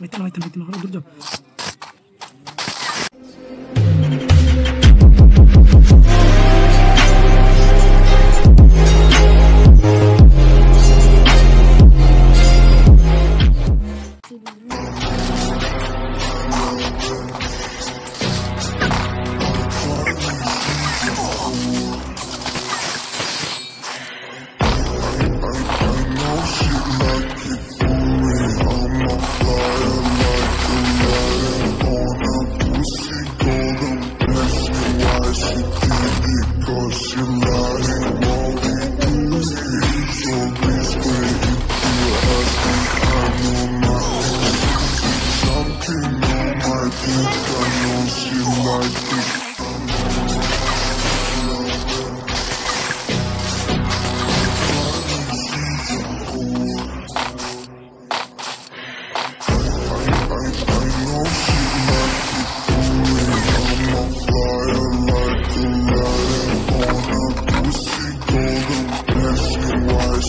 maintenant maintenant maintenant regarde You.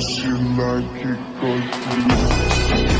cause you like it, cause you